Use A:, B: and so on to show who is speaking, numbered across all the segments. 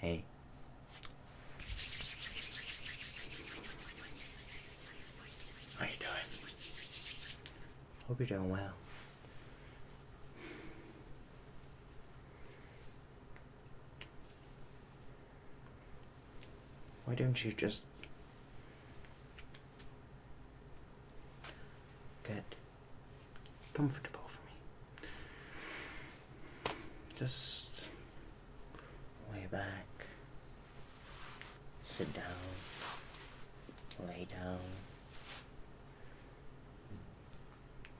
A: Hey. How you doing? Hope you're doing well. Why don't you just get comfortable for me? Just back, sit down, lay down.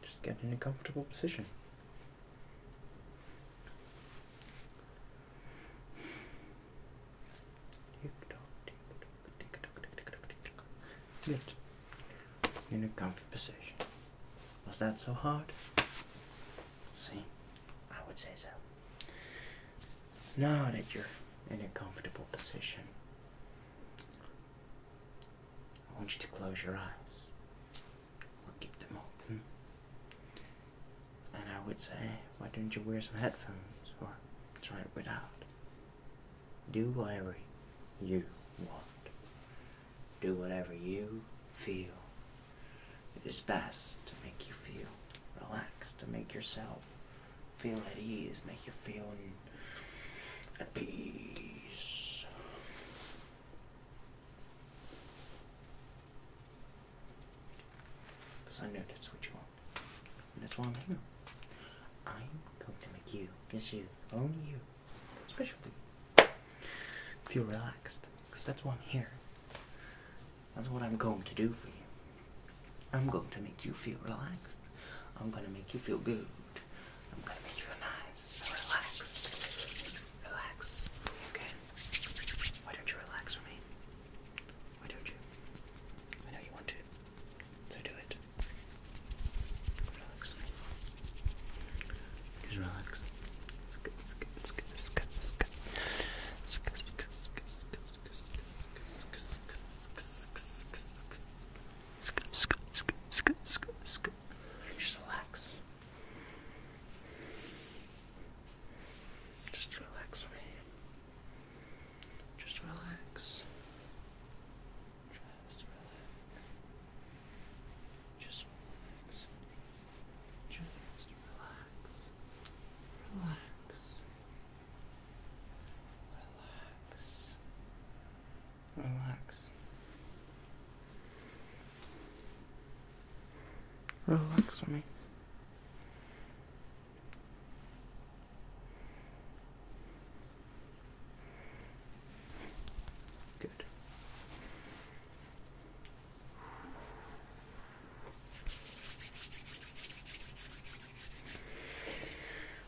A: Just get in a comfortable position. Good. In a comfy position. Was that so hard? See, I would say so. Now that you're in a comfortable position, I want you to close your eyes or keep them open. And I would say, why don't you wear some headphones or try it without? Do whatever you want. Do whatever you feel. It is best to make you feel relaxed, to make yourself feel at ease, make you feel at peace. Because I know that's what you want. And that's why I'm here. I'm going to make you, yes you, only you, especially feel relaxed. Because that's why I'm here. That's what I'm going to do for you. I'm going to make you feel relaxed. I'm going to make you feel good. I'm going to make you feel nice, relaxed. Relax. Okay. Why don't you relax for me? Why don't you? I know you want to. So do it. Relax me. Just relax. Sk- sk- sk- sk- sk- sk- just relax. Just relax for me. Just relax. Just relax. Just relax. Just relax. Relax. Relax. Relax. Relax for me. Good.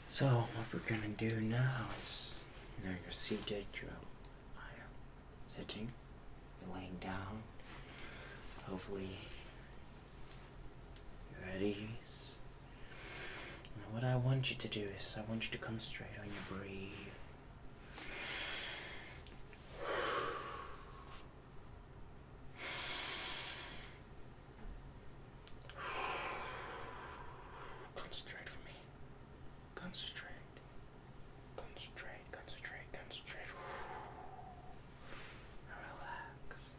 A: So what we're gonna do now is, you know, you're seated, you're sitting, you're laying down. Hopefully, what I want you to do is, I want you to concentrate on your breathe. Concentrate for me. Concentrate. Concentrate, concentrate, concentrate. Relax.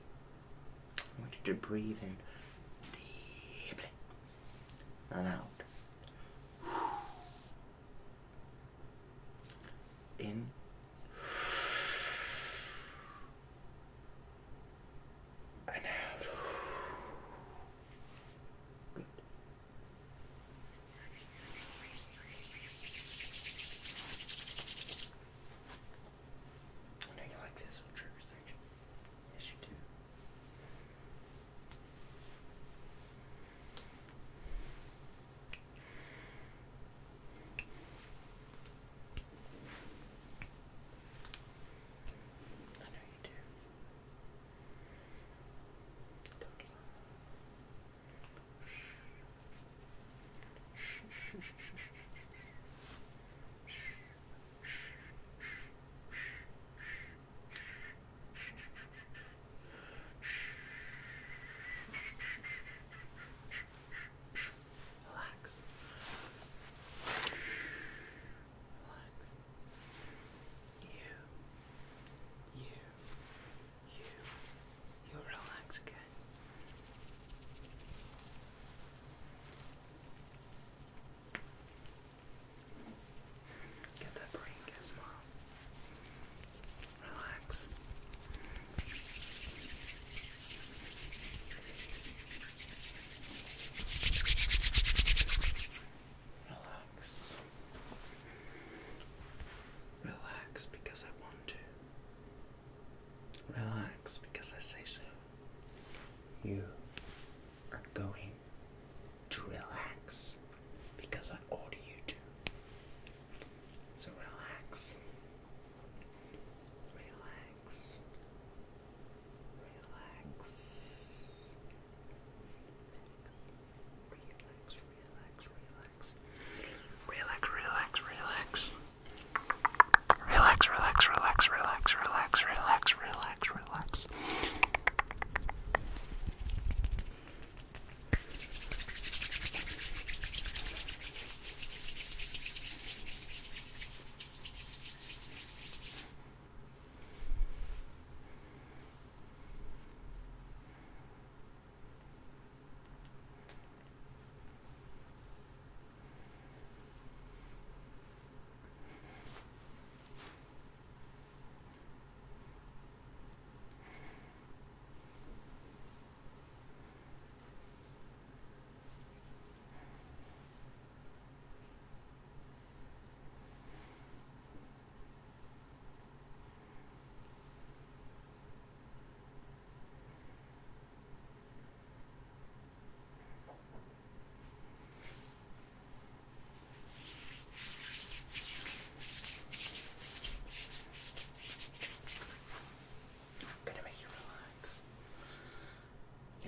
A: I want you to breathe in and out.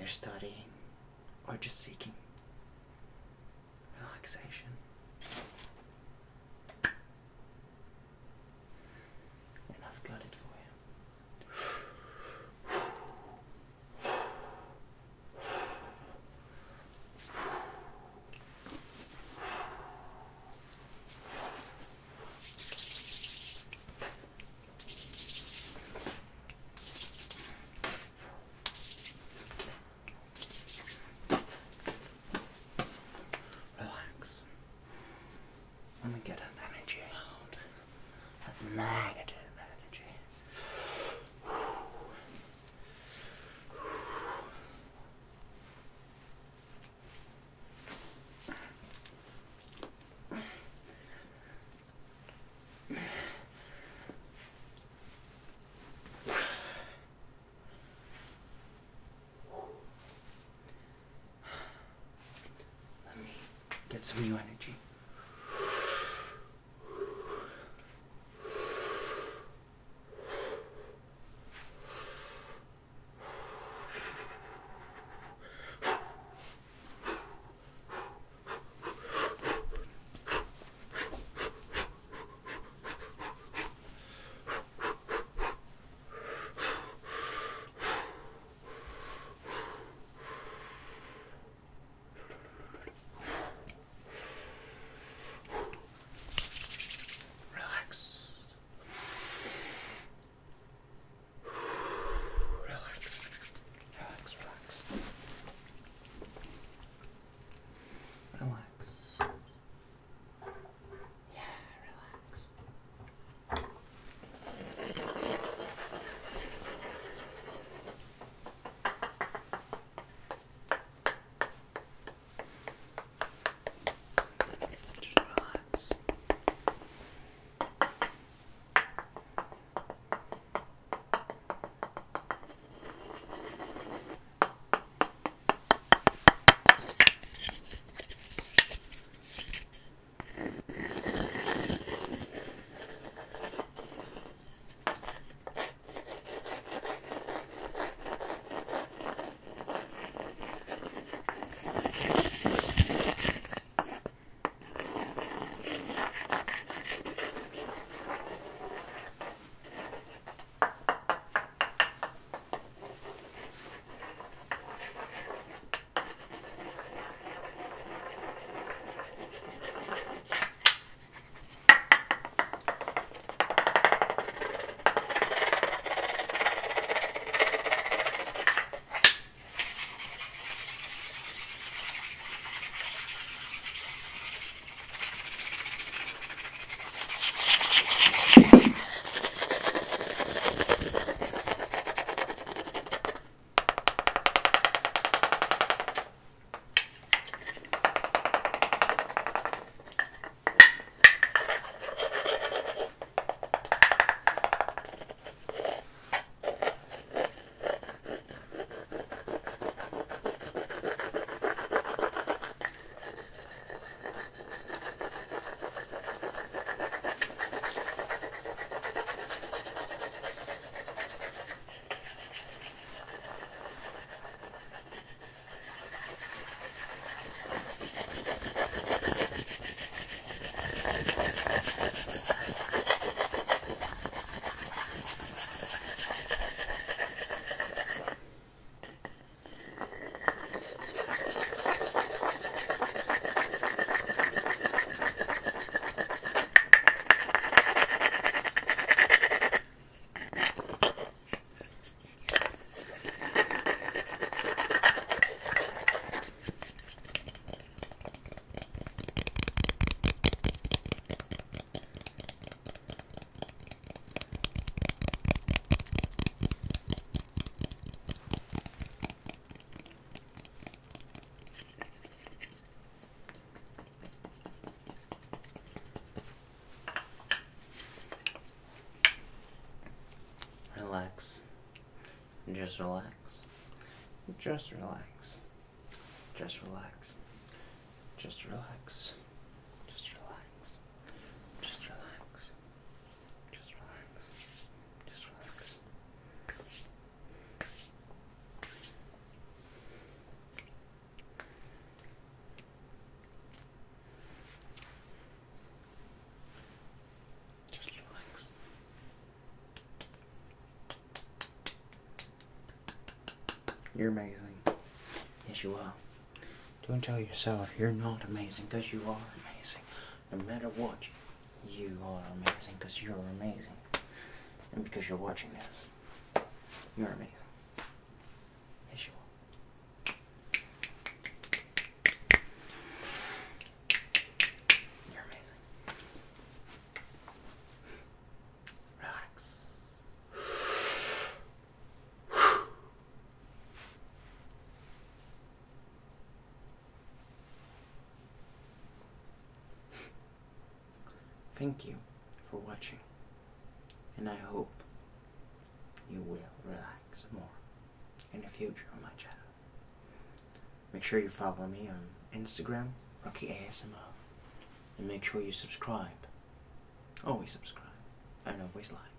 A: you're studying or just seeking relaxation. So you want. Just relax. Just relax. Just relax. Just relax. Just relax. Just relax. Just relax. Just relax. Just relax. You're amazing. Yes, you are. Don't tell yourself you're not amazing because you are amazing. No matter what, you are amazing because you're amazing. And because you're watching this, you're amazing. Yes, you are. You're amazing. Relax. Thank you for watching, and I hope you will relax more in the future on my channel. Make sure you follow me on Instagram, Rocky ASMR, and make sure you subscribe. Always subscribe and always like.